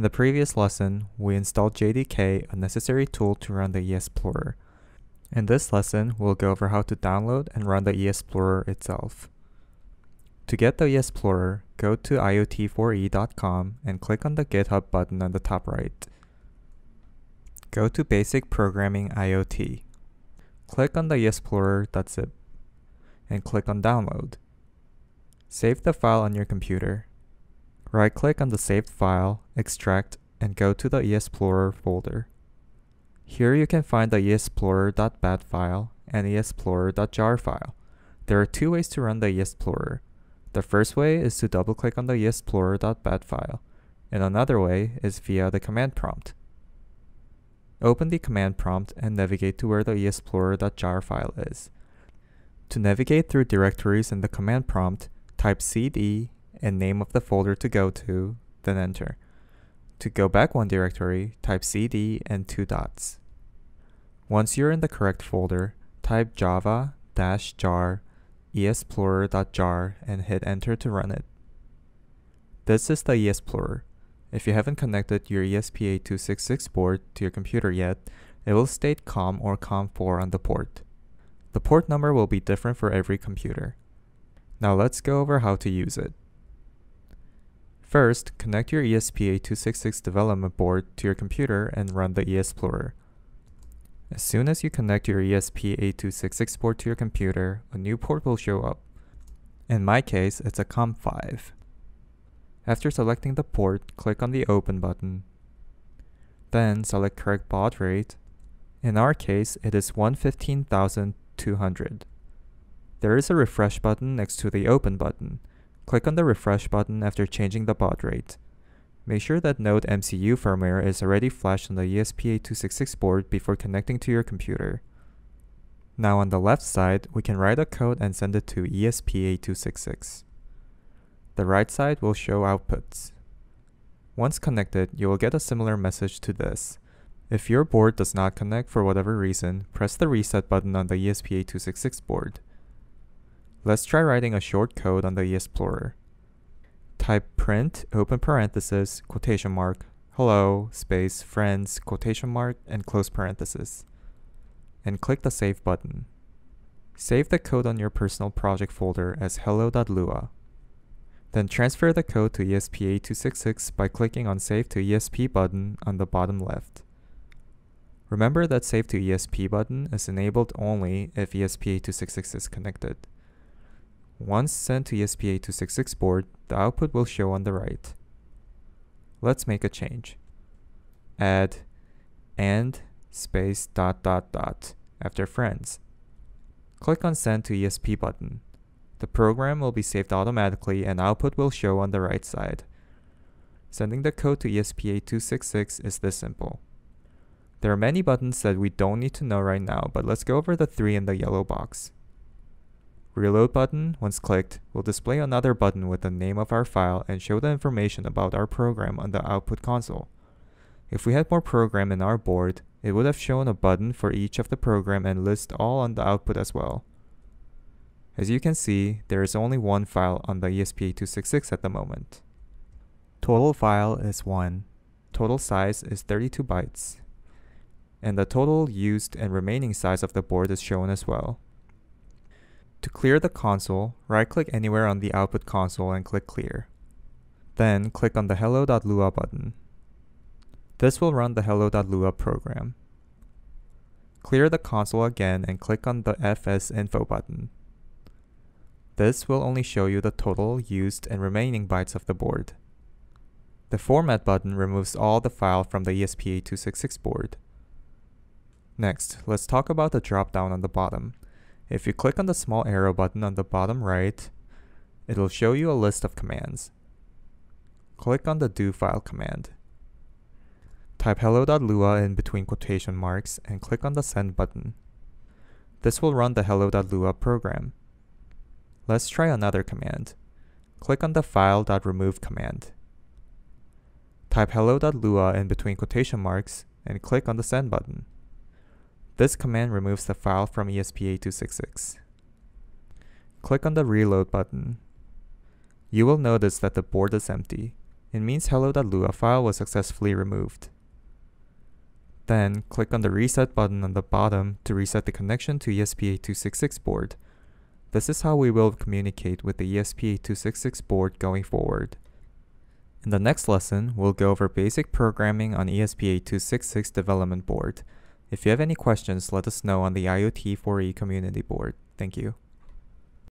In the previous lesson, we installed JDK, a necessary tool to run the ESPlorer. In this lesson, we'll go over how to download and run the ESPlorer itself. To get the ESPlorer, go to iot4e.com and click on the GitHub button on the top right. Go to Basic Programming IoT. Click on the ESPlorer.zip and click on Download. Save the file on your computer. Right-click on the saved file, extract, and go to the ESPlorer folder. Here you can find the ESPlorer.bat file and ESPlorer.jar file. There are two ways to run the ESPlorer. The first way is to double-click on the ESPlorer.bat file, and another way is via the command prompt. Open the command prompt and navigate to where the ESPlorer.jar file is. To navigate through directories in the command prompt, type cd and name of the folder to go to, then enter. To go back one directory, type cd and two dots. Once you're in the correct folder, type java-jar ESPlorer.jar and hit enter to run it. This is the esplorer. If you haven't connected your ESP8266 board to your computer yet, it will state COM or COM4 on the port. The port number will be different for every computer. Now let's go over how to use it. First, connect your ESP8266 development board to your computer and run the ESPlorer. As soon as you connect your ESP8266 board to your computer, a new port will show up. In my case, it's a COM5. After selecting the port, click on the Open button. Then select correct baud rate. In our case, it is 115,200. There is a refresh button next to the Open button. Click on the refresh button after changing the baud rate. Make sure that Node MCU firmware is already flashed on the ESP8266 board before connecting to your computer. Now on the left side, we can write a code and send it to ESP8266. The right side will show outputs. Once connected, you will get a similar message to this. If your board does not connect for whatever reason, press the reset button on the ESP8266 board. Let's try writing a short code on the ESPlorer. Type print, open parenthesis, quotation mark, hello, space, friends, quotation mark, and close parenthesis. And click the save button. Save the code on your personal project folder as hello.lua. Then transfer the code to ESP8266 by clicking on Save to ESP button on the bottom left. Remember that Save to ESP button is enabled only if ESP8266 is connected. Once sent to ESP8266 board, the output will show on the right. Let's make a change. Add and space dot dot dot after friends. Click on Send to ESP button. The program will be saved automatically and output will show on the right side. Sending the code to ESP8266 is this simple. There are many buttons that we don't need to know right now, but let's go over the three in the yellow box. Reload button, once clicked, will display another button with the name of our file and show the information about our program on the output console. If we had more program in our board, it would have shown a button for each of the program and list all on the output as well. As you can see, there is only one file on the ESP8266 at the moment. Total file is 1, total size is 32 bytes, and the total used and remaining size of the board is shown as well. Clear the console, right-click anywhere on the output console and click Clear. Then click on the hello.lua button. This will run the hello.lua program. Clear the console again and click on the fs info button. This will only show you the total used and remaining bytes of the board. The Format button removes all the file from the ESP8266 board. Next, let's talk about the drop-down on the bottom. If you click on the small arrow button on the bottom right, it will show you a list of commands. Click on the do file command. Type hello.lua in between quotation marks and click on the send button. This will run the hello.lua program. Let's try another command. Click on the file.remove command. Type hello.lua in between quotation marks and click on the send button. This command removes the file from ESP8266. Click on the reload button. You will notice that the board is empty. It means hello.lua file was successfully removed. Then, click on the Reset button on the bottom to reset the connection to ESP8266 board. This is how we will communicate with the ESP8266 board going forward. In the next lesson, we'll go over basic programming on ESP8266 development board. If you have any questions, let us know on the IoT4E community board. Thank you.